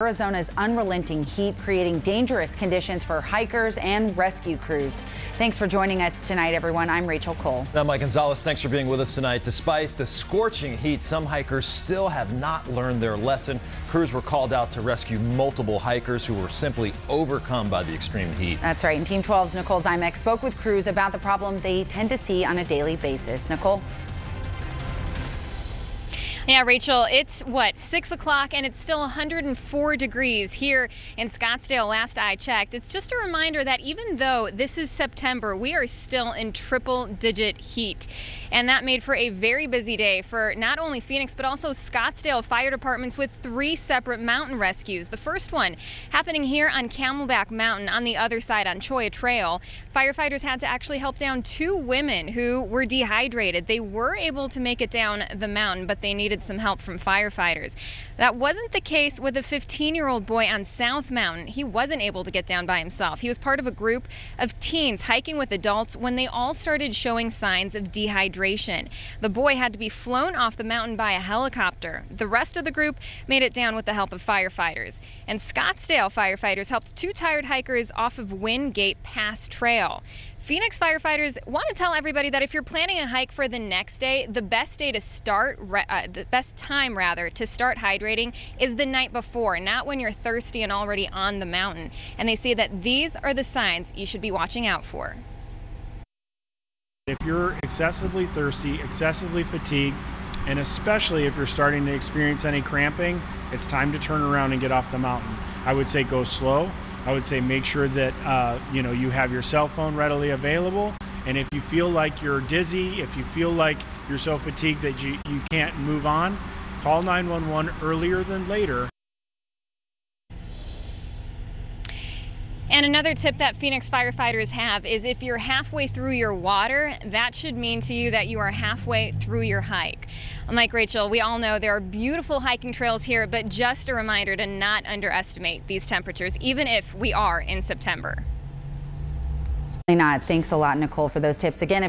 Arizona's unrelenting heat creating dangerous conditions for hikers and rescue crews. Thanks for joining us tonight, everyone. I'm Rachel Cole. Now, Mike Gonzalez, thanks for being with us tonight. Despite the scorching heat, some hikers still have not learned their lesson. Crews were called out to rescue multiple hikers who were simply overcome by the extreme heat. That's right. And Team 12's Nicole Zymek spoke with crews about the problem they tend to see on a daily basis. Nicole? Yeah, Rachel, it's what, 6 o'clock and it's still 104 degrees here in Scottsdale last I checked. It's just a reminder that even though this is September, we are still in triple digit heat. And that made for a very busy day for not only Phoenix, but also Scottsdale fire departments with three separate mountain rescues. The first one happening here on Camelback Mountain on the other side on Cholla Trail. Firefighters had to actually help down two women who were dehydrated. They were able to make it down the mountain, but they needed needed some help from firefighters. That wasn't the case with a 15 year old boy on South Mountain. He wasn't able to get down by himself. He was part of a group of teens hiking with adults when they all started showing signs of dehydration. The boy had to be flown off the mountain by a helicopter. The rest of the group made it down with the help of firefighters. And Scottsdale firefighters helped two tired hikers off of Wingate Pass Trail. Phoenix firefighters want to tell everybody that if you're planning a hike for the next day, the best day to start, uh, the best time rather, to start hydrating is the night before, not when you're thirsty and already on the mountain. And they say that these are the signs you should be watching out for. If you're excessively thirsty, excessively fatigued, and especially if you're starting to experience any cramping, it's time to turn around and get off the mountain. I would say go slow. I would say make sure that uh, you know you have your cell phone readily available. And if you feel like you're dizzy, if you feel like you're so fatigued that you, you can't move on, call 911 earlier than later And another tip that Phoenix firefighters have is if you're halfway through your water, that should mean to you that you are halfway through your hike. Like Rachel, we all know there are beautiful hiking trails here, but just a reminder to not underestimate these temperatures, even if we are in September. Not. Thanks a lot, Nicole, for those tips. Again,